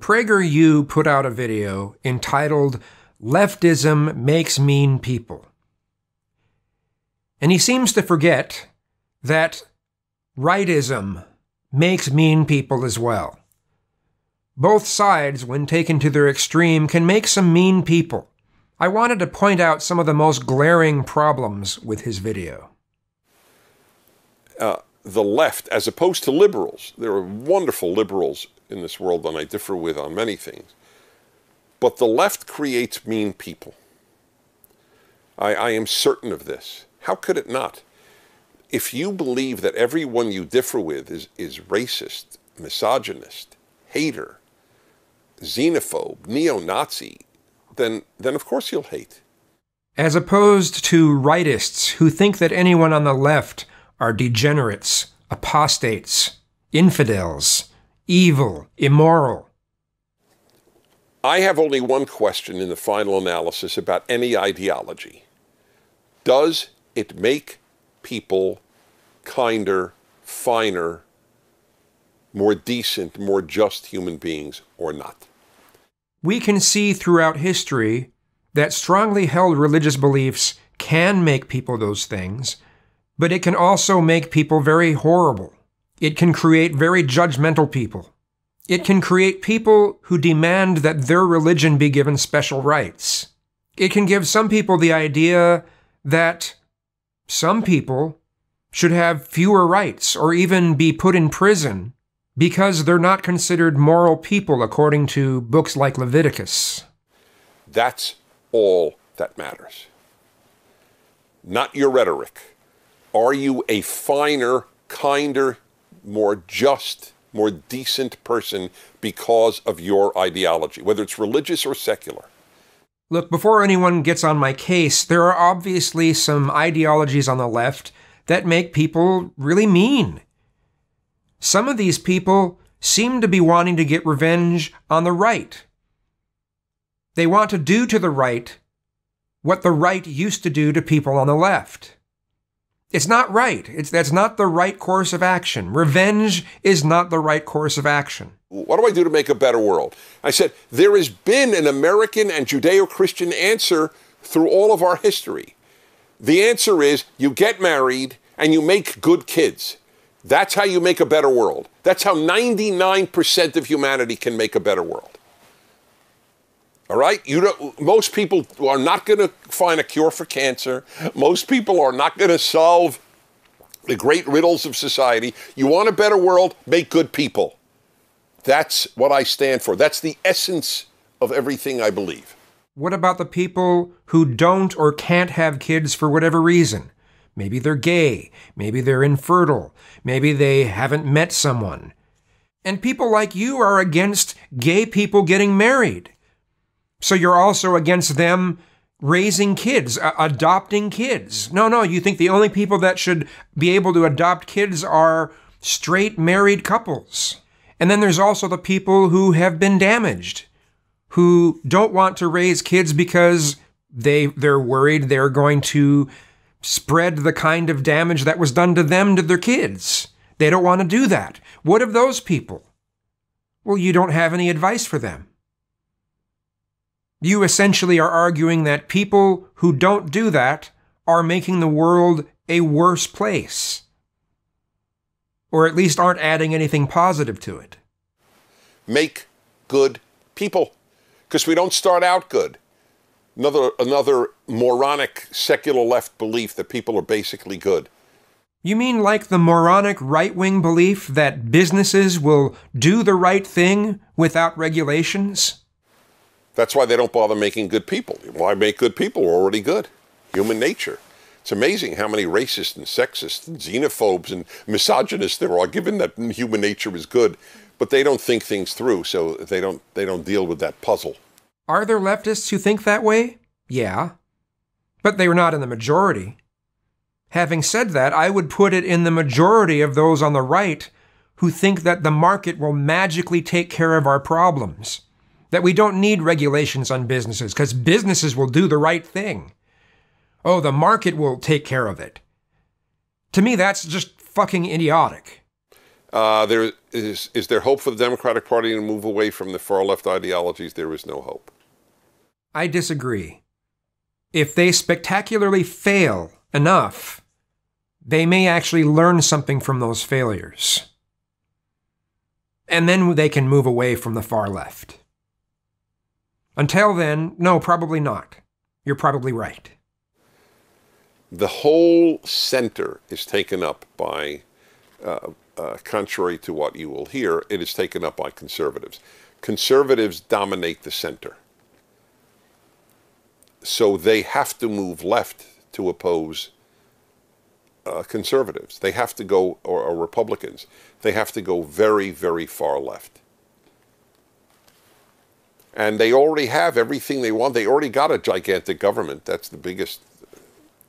PragerU put out a video entitled Leftism Makes Mean People. And he seems to forget that rightism makes mean people as well. Both sides, when taken to their extreme, can make some mean people. I wanted to point out some of the most glaring problems with his video. Uh, the left, as opposed to liberals, there are wonderful liberals in this world, and I differ with on many things. But the left creates mean people. I, I am certain of this. How could it not? If you believe that everyone you differ with is, is racist, misogynist, hater, xenophobe, neo Nazi, then, then of course you'll hate. As opposed to rightists who think that anyone on the left are degenerates, apostates, infidels, evil, immoral. I have only one question in the final analysis about any ideology. Does it make people kinder, finer, more decent, more just human beings or not? We can see throughout history that strongly held religious beliefs can make people those things, but it can also make people very horrible. It can create very judgmental people. It can create people who demand that their religion be given special rights. It can give some people the idea that some people should have fewer rights or even be put in prison because they're not considered moral people according to books like Leviticus. That's all that matters. Not your rhetoric. Are you a finer, kinder, more just, more decent person because of your ideology, whether it's religious or secular? Look, before anyone gets on my case, there are obviously some ideologies on the left that make people really mean. Some of these people seem to be wanting to get revenge on the right. They want to do to the right what the right used to do to people on the left. It's not right. It's, that's not the right course of action. Revenge is not the right course of action. What do I do to make a better world? I said, there has been an American and Judeo Christian answer through all of our history. The answer is you get married and you make good kids. That's how you make a better world. That's how 99% of humanity can make a better world. All right? You don't, most people are not going to find a cure for cancer. Most people are not going to solve the great riddles of society. You want a better world? Make good people. That's what I stand for. That's the essence of everything I believe. What about the people who don't or can't have kids for whatever reason? Maybe they're gay. Maybe they're infertile. Maybe they haven't met someone. And people like you are against gay people getting married. So you're also against them raising kids, uh, adopting kids. No, no, you think the only people that should be able to adopt kids are straight married couples. And then there's also the people who have been damaged, who don't want to raise kids because they they're worried they're going to spread the kind of damage that was done to them to their kids. They don't want to do that. What of those people? Well, you don't have any advice for them. You essentially are arguing that people who don't do that are making the world a worse place. Or at least aren't adding anything positive to it. Make good people. Because we don't start out good. Another, another moronic secular left belief that people are basically good. You mean like the moronic right wing belief that businesses will do the right thing without regulations? That's why they don't bother making good people. Why make good people? We're already good. Human nature. It's amazing how many racists and sexists and xenophobes and misogynists there are, given that human nature is good, but they don't think things through, so they don't they don't deal with that puzzle. Are there leftists who think that way? Yeah. But they are not in the majority. Having said that, I would put it in the majority of those on the right who think that the market will magically take care of our problems that we don't need regulations on businesses because businesses will do the right thing. Oh, the market will take care of it. To me, that's just fucking idiotic. Uh, there is is there hope for the Democratic Party to move away from the far left ideologies? There is no hope. I disagree. If they spectacularly fail enough, they may actually learn something from those failures. And then they can move away from the far left. Until then, no, probably not. You're probably right. The whole center is taken up by uh, uh, contrary to what you will hear, it is taken up by conservatives. Conservatives dominate the center. So they have to move left to oppose uh, conservatives. They have to go, or, or Republicans, they have to go very, very far left. And they already have everything they want. They already got a gigantic government. That's the biggest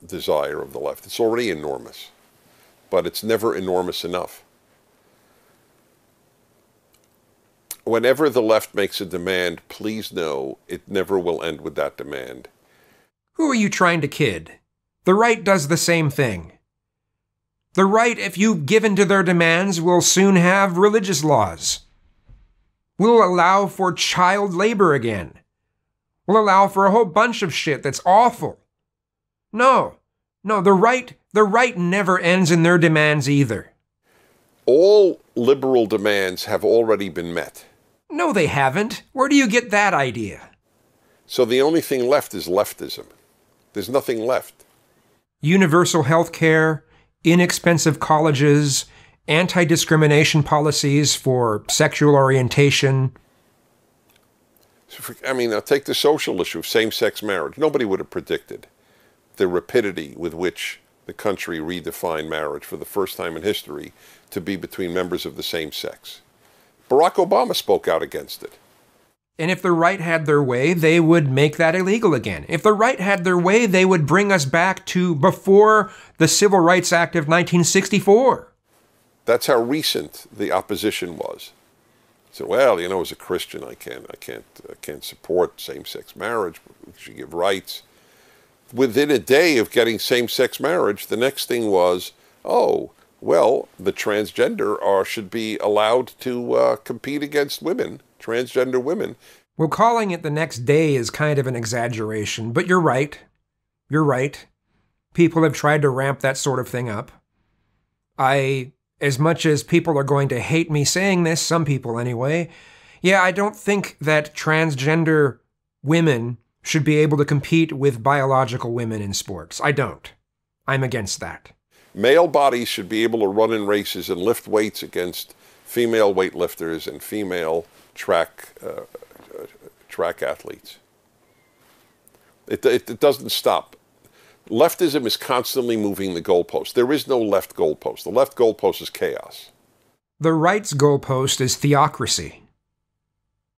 desire of the left. It's already enormous, but it's never enormous enough. whenever the left makes a demand, please know it never will end with that demand. Who are you trying to kid? The right does the same thing. The right, if you give in to their demands, will soon have religious laws. Will allow for child labor again. We'll allow for a whole bunch of shit that's awful. No, no, the right, the right never ends in their demands either. All liberal demands have already been met. No, they haven't. Where do you get that idea? So the only thing left is leftism. There's nothing left. Universal health care, inexpensive colleges, anti discrimination policies for sexual orientation. I mean, I'll take the social issue of same sex marriage. Nobody would have predicted the rapidity with which the country redefined marriage for the first time in history to be between members of the same sex. Barack Obama spoke out against it. And if the right had their way, they would make that illegal again. If the right had their way, they would bring us back to before the Civil Rights Act of 1964. That's how recent the opposition was. So, well, you know, as a Christian, I can't, I can't, I can't support same-sex marriage. We should give rights. Within a day of getting same-sex marriage, the next thing was, oh, well, the transgender are, should be allowed to uh, compete against women, transgender women. Well, calling it the next day is kind of an exaggeration, but you're right. You're right. People have tried to ramp that sort of thing up. I, as much as people are going to hate me saying this, some people anyway, yeah, I don't think that transgender women should be able to compete with biological women in sports. I don't. I'm against that. Male bodies should be able to run in races and lift weights against female weightlifters and female track uh, track athletes. It, it, it doesn't stop. Leftism is constantly moving the goalpost. There is no left goalpost. The left goalpost is chaos. The right's goalpost is theocracy.